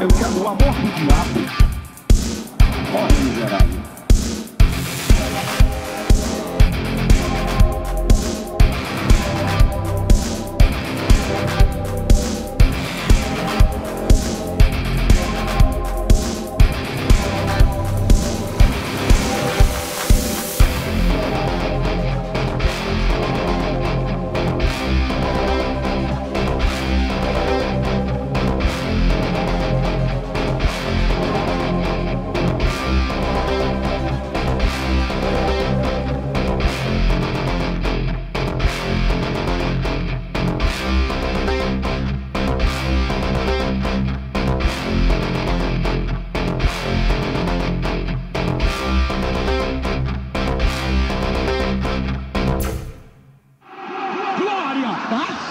Eu quero o amor do diabo! Ó, miserável! Bye.